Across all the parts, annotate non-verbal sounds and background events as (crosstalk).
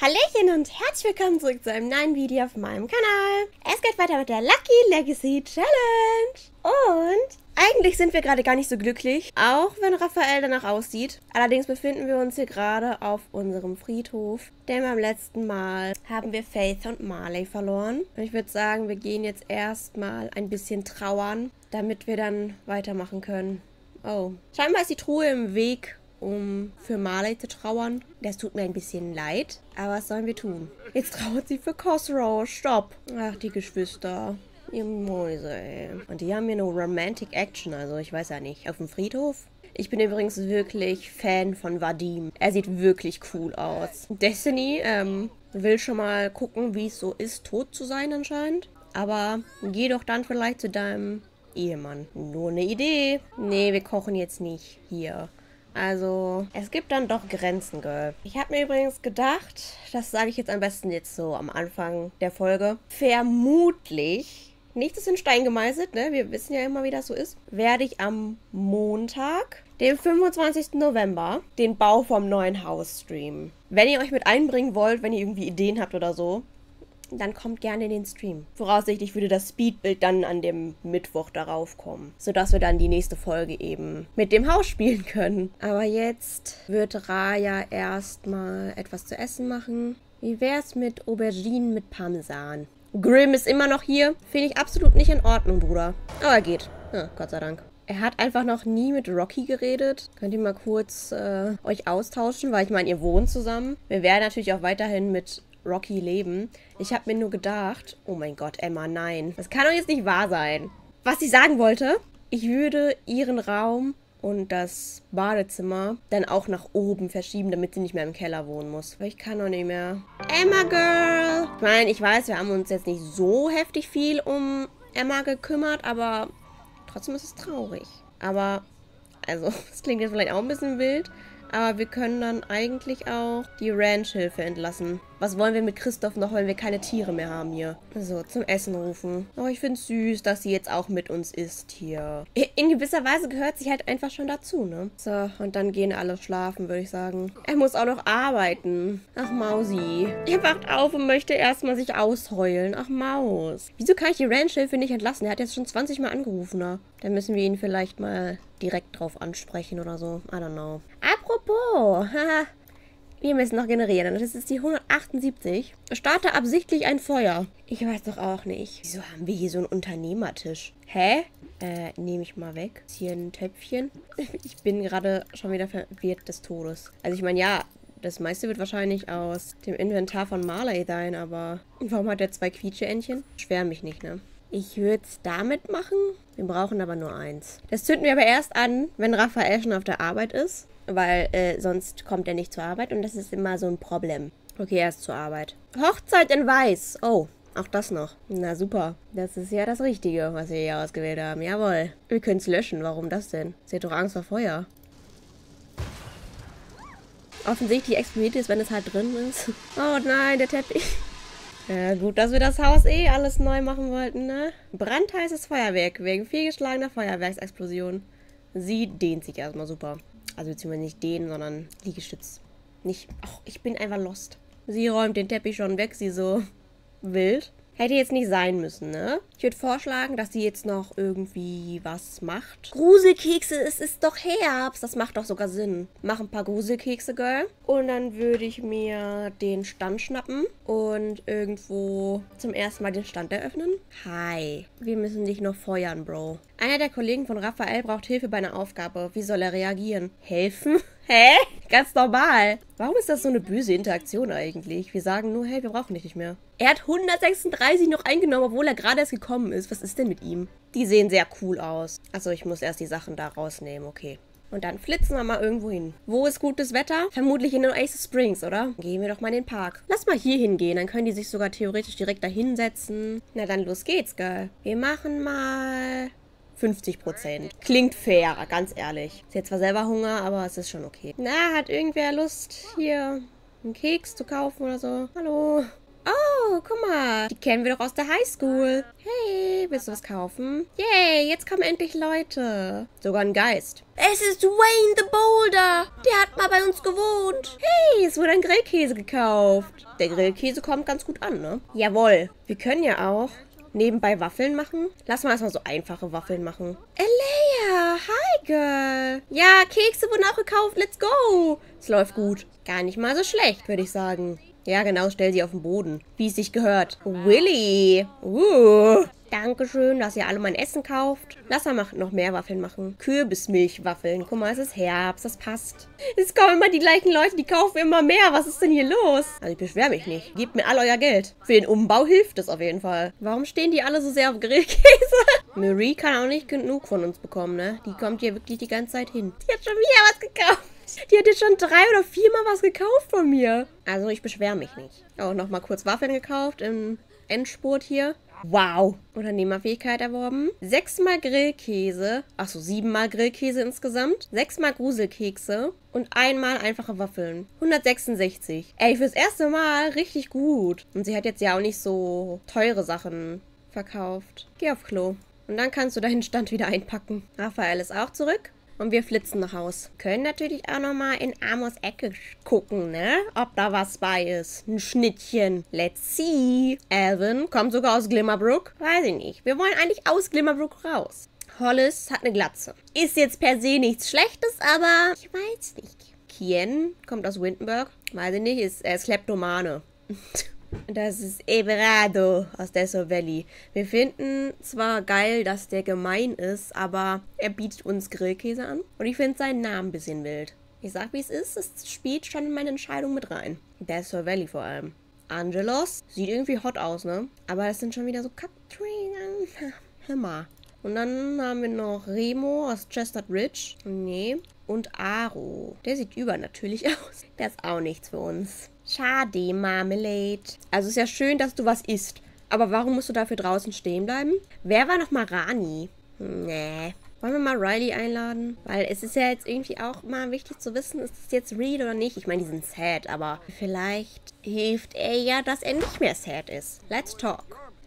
Hallöchen und herzlich willkommen zurück zu einem neuen Video auf meinem Kanal. Es geht weiter mit der Lucky Legacy Challenge. Und eigentlich sind wir gerade gar nicht so glücklich, auch wenn Raphael danach aussieht. Allerdings befinden wir uns hier gerade auf unserem Friedhof, denn beim letzten Mal haben wir Faith und Marley verloren. Und ich würde sagen, wir gehen jetzt erstmal ein bisschen trauern, damit wir dann weitermachen können. Oh, scheinbar ist die Truhe im Weg um für Marley zu trauern. Das tut mir ein bisschen leid, aber was sollen wir tun? Jetzt trauert sie für Cosrow. Stopp. Ach, die Geschwister. Ihr Mäuse, ey. Und die haben hier eine Romantic Action, also ich weiß ja nicht. Auf dem Friedhof? Ich bin übrigens wirklich Fan von Vadim. Er sieht wirklich cool aus. Destiny ähm, will schon mal gucken, wie es so ist, tot zu sein anscheinend. Aber geh doch dann vielleicht zu deinem Ehemann. Nur eine Idee. Nee, wir kochen jetzt nicht hier. Also, es gibt dann doch Grenzen, Girl. Ich habe mir übrigens gedacht, das sage ich jetzt am besten jetzt so am Anfang der Folge, vermutlich, nichts ist in Stein gemeißelt, ne? Wir wissen ja immer, wie das so ist, werde ich am Montag, dem 25. November, den Bau vom neuen Haus streamen. Wenn ihr euch mit einbringen wollt, wenn ihr irgendwie Ideen habt oder so, dann kommt gerne in den Stream. Voraussichtlich würde das Speedbild dann an dem Mittwoch darauf kommen, sodass wir dann die nächste Folge eben mit dem Haus spielen können. Aber jetzt wird Raya erstmal etwas zu essen machen. Wie wär's mit Auberginen mit Parmesan? Grimm ist immer noch hier. Finde ich absolut nicht in Ordnung, Bruder. Aber er geht. Ja, Gott sei Dank. Er hat einfach noch nie mit Rocky geredet. Könnt ihr mal kurz äh, euch austauschen, weil ich meine, ihr wohnt zusammen. Wir werden natürlich auch weiterhin mit Rocky leben. Ich habe mir nur gedacht, oh mein Gott, Emma, nein. Das kann doch jetzt nicht wahr sein. Was ich sagen wollte, ich würde ihren Raum und das Badezimmer dann auch nach oben verschieben, damit sie nicht mehr im Keller wohnen muss. Weil ich kann doch nicht mehr. Emma Girl! Ich meine, ich weiß, wir haben uns jetzt nicht so heftig viel um Emma gekümmert, aber trotzdem ist es traurig. Aber, also, (laughs) das klingt jetzt vielleicht auch ein bisschen wild, aber wir können dann eigentlich auch die Ranchhilfe entlassen. Was wollen wir mit Christoph noch, wenn wir keine Tiere mehr haben hier? So, zum Essen rufen. Oh, ich finde es süß, dass sie jetzt auch mit uns ist hier. In gewisser Weise gehört sie halt einfach schon dazu, ne? So, und dann gehen alle schlafen, würde ich sagen. Er muss auch noch arbeiten. Ach, Mausi. Er wacht auf und möchte erstmal sich ausheulen. Ach, Maus. Wieso kann ich die Ranchhilfe nicht entlassen? Er hat jetzt schon 20 Mal angerufen, ne? Dann müssen wir ihn vielleicht mal direkt drauf ansprechen oder so. I don't know. Apropos. Wir müssen noch generieren. Das ist die 178. Starte absichtlich ein Feuer. Ich weiß doch auch nicht. Wieso haben wir hier so einen Unternehmertisch? Hä? Äh, nehme ich mal weg. Ist hier ein Töpfchen. (laughs) Ich bin gerade schon wieder verwirrt des Todes. Also ich meine, ja, das meiste wird wahrscheinlich aus dem Inventar von Marley sein, aber warum hat er zwei Quietscheentchen? Schwer mich nicht, ne? Ich würde es damit machen. Wir brauchen aber nur eins. Das zünden wir aber erst an, wenn Raphael schon auf der Arbeit ist weil äh, sonst kommt er nicht zur Arbeit und das ist immer so ein Problem. Okay, er ist zur Arbeit. Hochzeit in Weiß. Oh, auch das noch. Na super. Das ist ja das Richtige, was wir hier ausgewählt haben. Jawohl. Wir können es löschen. Warum das denn? Sie hat doch Angst vor Feuer. Offensichtlich explodiert es, wenn es halt drin ist. (laughs) Oh nein, der Teppich. Ja, gut, dass wir das Haus eh alles neu machen wollten, ne? Brandheißes Feuerwerk wegen fehlgeschlagener Feuerwerksexplosion. Sie dehnt sich erstmal super. Also beziehungsweise nicht den, sondern Liegestütz. Nicht. Ach, ich bin einfach lost. Sie räumt den Teppich schon weg, sie so (laughs) wild. Hätte jetzt nicht sein müssen, ne? Ich würde vorschlagen, dass sie jetzt noch irgendwie was macht. Gruselkekse, es ist doch Herbst. Das macht doch sogar Sinn. Mach ein paar Gruselkekse, Girl. Und dann würde ich mir den Stand schnappen und irgendwo zum ersten Mal den Stand eröffnen. Hi. Wir müssen dich noch feuern, Bro. Einer der Kollegen von Raphael braucht Hilfe bei einer Aufgabe. Wie soll er reagieren? Helfen? (laughs) Hä? Ganz normal. Warum ist das so eine böse Interaktion eigentlich? Wir sagen nur, hey, wir brauchen dich nicht mehr. Er hat 136 noch eingenommen, obwohl er gerade erst gekommen ist. Was ist denn mit ihm? Die sehen sehr cool aus. Also ich muss erst die Sachen da rausnehmen, okay. Und dann flitzen wir mal irgendwo hin. Wo ist gutes Wetter? Vermutlich in den Oasis Springs, oder? Gehen wir doch mal in den Park. Lass mal hier hingehen, dann können die sich sogar theoretisch direkt da hinsetzen. Na dann los geht's, Girl. Wir machen mal 50 Prozent. Klingt fair, ganz ehrlich. Sie hat zwar selber Hunger, aber es ist schon okay. Na, hat irgendwer Lust, hier einen Keks zu kaufen oder so? Hallo? Oh, guck mal. Die kennen wir doch aus der Highschool. Hey, willst du was kaufen? Yay, jetzt kommen endlich Leute. Sogar ein Geist. Es ist Wayne the Boulder. Der hat mal bei uns gewohnt. Hey, es wurde ein Grillkäse gekauft. Der Grillkäse kommt ganz gut an, ne? Jawohl. Wir können ja auch nebenbei Waffeln machen. Lass mal erstmal so einfache Waffeln machen. Alea, hi girl. Ja, Kekse wurden auch gekauft. Let's go. Es läuft gut. Gar nicht mal so schlecht, würde ich sagen. Ja, genau, stell sie auf den Boden. Wie es sich gehört. Willy. Uh. Dankeschön, dass ihr alle mein Essen kauft. Lass mal noch mehr Waffeln machen. Kürbismilchwaffeln. Guck mal, es ist Herbst, das passt. Es kommen immer die gleichen Leute, die kaufen immer mehr. Was ist denn hier los? Also ich beschwere mich nicht. Gebt mir all euer Geld. Für den Umbau hilft es auf jeden Fall. Warum stehen die alle so sehr auf Grillkäse? (laughs) Marie kann auch nicht genug von uns bekommen, ne? Die kommt hier wirklich die ganze Zeit hin. Die hat schon wieder was gekauft. Die hat jetzt schon drei oder viermal was gekauft von mir. Also ich beschwere mich nicht. Auch nochmal kurz Waffeln gekauft im Endspurt hier. Wow. Unternehmerfähigkeit erworben. Sechsmal Grillkäse. Achso, siebenmal Grillkäse insgesamt. Sechsmal Gruselkekse. Und einmal einfache Waffeln. 166. Ey, fürs erste Mal richtig gut. Und sie hat jetzt ja auch nicht so teure Sachen verkauft. Geh auf Klo. Und dann kannst du deinen Stand wieder einpacken. Raphael ist auch zurück. Und wir flitzen nach Haus. Können natürlich auch nochmal in Amos Ecke gucken, ne? Ob da was bei ist. Ein Schnittchen. Let's see. Alvin kommt sogar aus Glimmerbrook. Weiß ich nicht. Wir wollen eigentlich aus Glimmerbrook raus. Hollis hat eine Glatze. Ist jetzt per se nichts Schlechtes, aber ich weiß nicht. Kien kommt aus Windenburg. Weiß ich nicht, ist, er ist Kleptomane. (laughs) Das ist Everardo aus Deso Valley. Wir finden zwar geil, dass der gemein ist, aber er bietet uns Grillkäse an. Und ich finde seinen Namen ein bisschen wild. Ich sag, wie es ist, es spielt schon in meine Entscheidung mit rein. Deso Valley vor allem. Angelos sieht irgendwie hot aus, ne? Aber es sind schon wieder so Katrina. (laughs) Hammer. Und dann haben wir noch Remo aus Chestnut Ridge. Nee. Und Aro. Der sieht übernatürlich (laughs) aus. Der ist auch nichts für uns. Schade, Marmelade. Also ist ja schön, dass du was isst. Aber warum musst du dafür draußen stehen bleiben? Wer war nochmal Rani? Nee. Wollen wir mal Riley einladen? Weil es ist ja jetzt irgendwie auch mal wichtig zu wissen, ist es jetzt real oder nicht? Ich meine, die sind sad, aber vielleicht hilft er ja, dass er nicht mehr sad ist. Let's talk.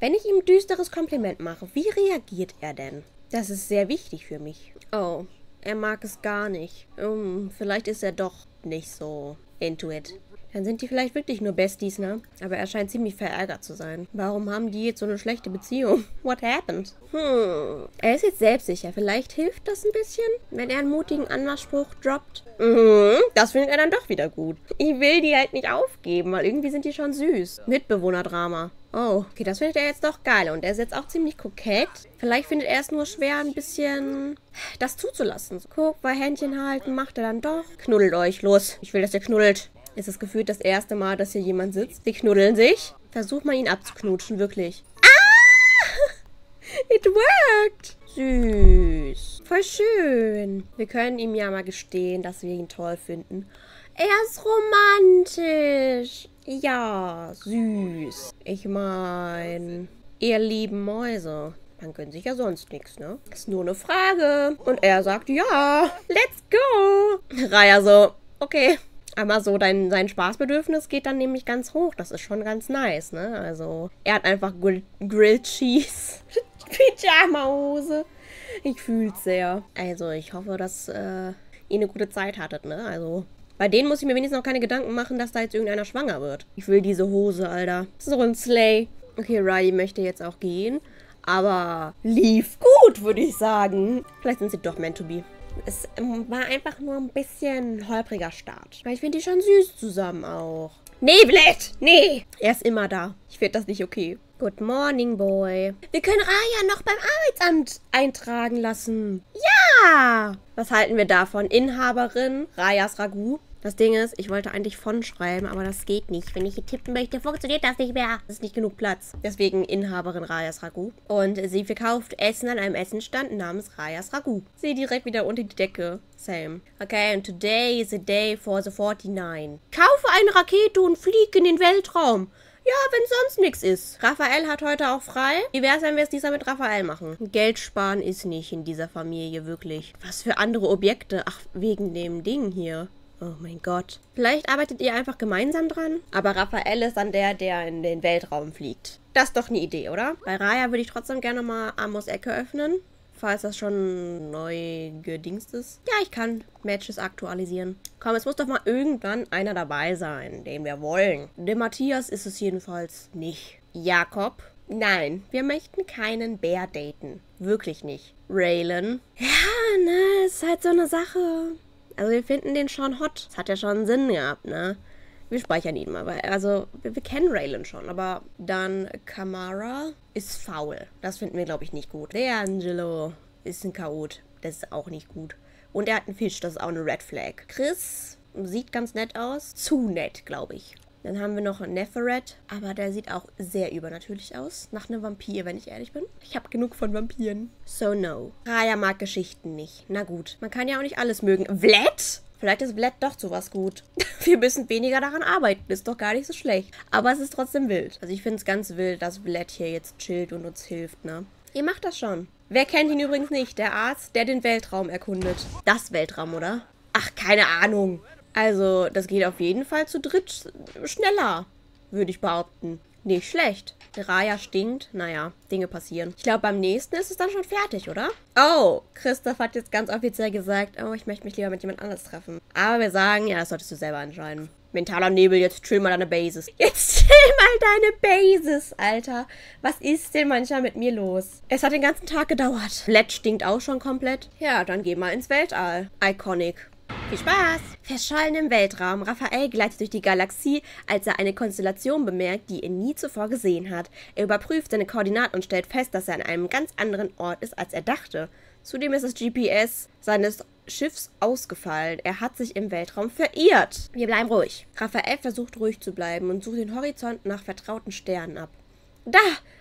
Wenn ich ihm düsteres Kompliment mache, wie reagiert er denn? Das ist sehr wichtig für mich. Oh, er mag es gar nicht. Um, vielleicht ist er doch nicht so into it. Dann sind die vielleicht wirklich nur Besties, ne? Aber er scheint ziemlich verärgert zu sein. Warum haben die jetzt so eine schlechte Beziehung? (laughs) What happened? Hm. Er ist jetzt selbstsicher. Vielleicht hilft das ein bisschen, wenn er einen mutigen Anmachspruch droppt. Mhm. Das findet er dann doch wieder gut. Ich will die halt nicht aufgeben, weil irgendwie sind die schon süß. Mitbewohnerdrama. Oh, okay, das findet er jetzt doch geil. Und er ist jetzt auch ziemlich kokett. Vielleicht findet er es nur schwer, ein bisschen das zuzulassen. Guck, bei Händchen halten macht er dann doch. Knuddelt euch, los. Ich will, dass ihr knuddelt ist es gefühlt das erste Mal, dass hier jemand sitzt. Die knuddeln sich. Versuch mal ihn abzuknutschen, wirklich. Ah! (laughs) It worked! Süß. Voll schön. Wir können ihm ja mal gestehen, dass wir ihn toll finden. Er ist romantisch. Ja, süß. Ich mein, ihr lieben Mäuse. Man gönnt sich ja sonst nichts, ne? Ist nur eine Frage. Und er sagt, ja, let's go. Raya so, okay. Aber so dein, sein Spaßbedürfnis geht dann nämlich ganz hoch. Das ist schon ganz nice, ne? Also, er hat einfach Grill Grilled Cheese. (laughs) Pyjama-Hose. Ich fühl's sehr. Also, ich hoffe, dass äh, ihr eine gute Zeit hattet, ne? Also, bei denen muss ich mir wenigstens noch keine Gedanken machen, dass da jetzt irgendeiner schwanger wird. Ich will diese Hose, Alter. So ein Slay. Okay, Riley möchte jetzt auch gehen. Aber lief gut, würde ich sagen. Vielleicht sind sie doch meant to be. Es ähm, war einfach nur ein bisschen holpriger Start. Weil ich finde die schon süß zusammen auch. Nee, Blatt! Nee! Er ist immer da. Ich finde das nicht okay. Good morning, boy. Wir können Raya noch beim Arbeitsamt eintragen lassen. Ja! Was halten wir davon? Inhaberin Rayas Ragu. Das Ding ist, ich wollte eigentlich von schreiben, aber das geht nicht. Wenn ich hier tippen möchte, funktioniert das nicht mehr. Es ist nicht genug Platz. Deswegen Inhaberin Rayas Ragu. Und sie verkauft Essen an einem Essenstand namens Rayas Ragu. Sie direkt wieder unter die Decke. Same. Okay, and today is a day for the 49. Kaufe eine Rakete und flieg in den Weltraum. Ja, wenn sonst nichts ist. Raphael hat heute auch frei. Wie wäre es, wenn wir es diesmal mit Raphael machen? Geld sparen ist nicht in dieser Familie wirklich. Was für andere Objekte? Ach, wegen dem Ding hier. Oh mein Gott. Vielleicht arbeitet ihr einfach gemeinsam dran. Aber Raphael ist dann der, der in den Weltraum fliegt. Das ist doch eine Idee, oder? Bei Raya würde ich trotzdem gerne mal Amos Ecke öffnen. Falls das schon neu gedingst ist. Ja, ich kann Matches aktualisieren. Komm, es muss doch mal irgendwann einer dabei sein, den wir wollen. Der Matthias ist es jedenfalls nicht. Jakob? Nein, wir möchten keinen Bär daten. Wirklich nicht. Raylan? Ja, ne, ist halt so eine Sache. Also wir finden den schon hot. Das hat ja schon Sinn gehabt, ne? Wir speichern ihn mal, weil, also, wir, wir kennen Raylan schon, aber dann Kamara ist faul. Das finden wir, glaube ich, nicht gut. Angelo ist ein Chaot. Das ist auch nicht gut. Und er hat einen Fisch, das ist auch eine Red Flag. Chris sieht ganz nett aus. Zu nett, glaube ich. Dann haben wir noch Neferet, aber der sieht auch sehr übernatürlich aus. Nach einem Vampir, wenn ich ehrlich bin. Ich habe genug von Vampiren. So no. Raya mag Geschichten nicht. Na gut. Man kann ja auch nicht alles mögen. Vlad? Vielleicht ist Vlad doch sowas gut. (laughs) Wir müssen weniger daran arbeiten. Ist doch gar nicht so schlecht. Aber es ist trotzdem wild. Also ich finde es ganz wild, dass Vlad hier jetzt chillt und uns hilft, ne? Ihr macht das schon. Wer kennt ihn übrigens nicht? Der Arzt, der den Weltraum erkundet. Das Weltraum, oder? Ach, keine Ahnung. Also, das geht auf jeden Fall zu dritt schneller, würde ich behaupten. Nicht schlecht. Raya stinkt. Naja, Dinge passieren. Ich glaube, beim nächsten ist es dann schon fertig, oder? Oh, Christoph hat jetzt ganz offiziell gesagt, oh, ich möchte mich lieber mit jemand anders treffen. Aber wir sagen, ja, das solltest du selber entscheiden. Mentaler Nebel, jetzt chill mal deine Bases. Jetzt chill mal deine Bases, Alter. Was ist denn manchmal mit mir los? Es hat den ganzen Tag gedauert. Flat stinkt auch schon komplett. Ja, dann geh mal ins Weltall. Iconic. Viel Spaß! Verschollen im Weltraum. Raphael gleitet durch die Galaxie, als er eine Konstellation bemerkt, die er nie zuvor gesehen hat. Er überprüft seine Koordinaten und stellt fest, dass er an einem ganz anderen Ort ist, als er dachte. Zudem ist das GPS seines Schiffs ausgefallen. Er hat sich im Weltraum verirrt. Wir bleiben ruhig. Raphael versucht ruhig zu bleiben und sucht den Horizont nach vertrauten Sternen ab. Da!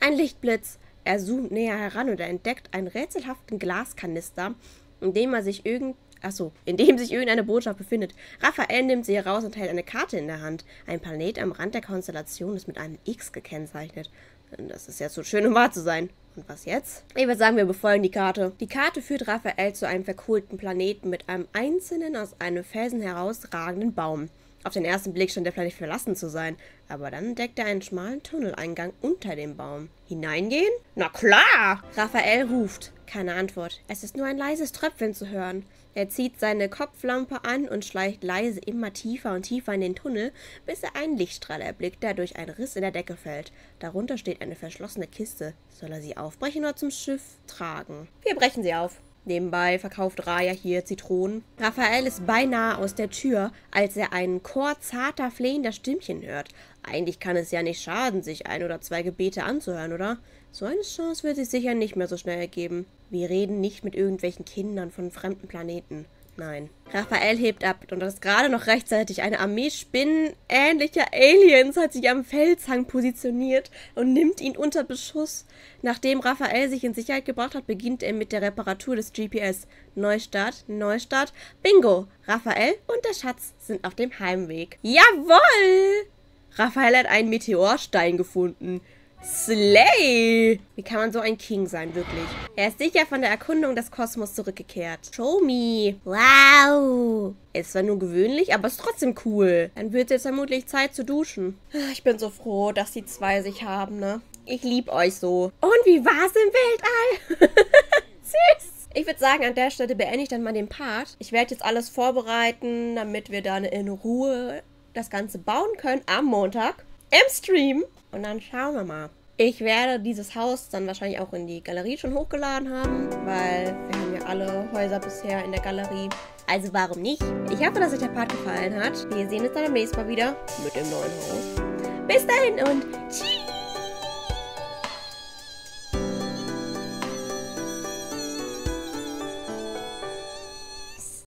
Ein Lichtblitz! Er zoomt näher heran und er entdeckt einen rätselhaften Glaskanister, in dem er sich irgend Achso, in dem sich irgendeine Botschaft befindet. Raphael nimmt sie heraus und hält eine Karte in der Hand. Ein Planet am Rand der Konstellation ist mit einem X gekennzeichnet. Das ist ja so schön, um wahr zu sein. Und was jetzt? Ich würde sagen, wir befolgen die Karte. Die Karte führt Raphael zu einem verkohlten Planeten mit einem einzelnen aus einem Felsen herausragenden Baum. Auf den ersten Blick scheint der Planet verlassen zu sein, aber dann entdeckt er einen schmalen Tunneleingang unter dem Baum. Hineingehen? Na klar! Raphael ruft. Keine Antwort. Es ist nur ein leises Tröpfeln zu hören. Er zieht seine Kopflampe an und schleicht leise immer tiefer und tiefer in den Tunnel, bis er einen Lichtstrahl erblickt, der durch einen Riss in der Decke fällt. Darunter steht eine verschlossene Kiste. Soll er sie aufbrechen oder zum Schiff tragen? Wir brechen sie auf. Nebenbei verkauft Raya hier Zitronen. Raphael ist beinahe aus der Tür, als er einen Chor zarter, flehender Stimmchen hört. Eigentlich kann es ja nicht schaden, sich ein oder zwei Gebete anzuhören, oder? So eine Chance wird sich sicher nicht mehr so schnell ergeben. Wir reden nicht mit irgendwelchen Kindern von fremden Planeten. Nein. Raphael hebt ab und das gerade noch rechtzeitig. Eine Armee spinnenähnlicher Aliens hat sich am Felshang positioniert und nimmt ihn unter Beschuss. Nachdem Raphael sich in Sicherheit gebracht hat, beginnt er mit der Reparatur des GPS. Neustart, Neustart, Bingo! Raphael und der Schatz sind auf dem Heimweg. Jawoll! Raphael hat einen Meteorstein gefunden. Slay! Wie kann man so ein King sein, wirklich? Er ist sicher von der Erkundung des Kosmos zurückgekehrt. Show me! Wow! Ist zwar nur gewöhnlich, aber ist trotzdem cool. Dann wird es jetzt vermutlich Zeit zu duschen. Ich bin so froh, dass die zwei sich haben, ne? Ich lieb euch so. Und wie war's im Weltall? (laughs) Süß! Ich würde sagen, an der Stelle beende ich dann mal den Part. Ich werde jetzt alles vorbereiten, damit wir dann in Ruhe das Ganze bauen können am Montag im Stream. Und dann schauen wir mal. Ich werde dieses Haus dann wahrscheinlich auch in die Galerie schon hochgeladen haben, weil wir haben ja alle Häuser bisher in der Galerie. Also warum nicht? Ich hoffe, dass euch der Part gefallen hat. Wir sehen uns dann beim nächsten Mal wieder mit dem neuen Haus. Bis dahin und tschüss!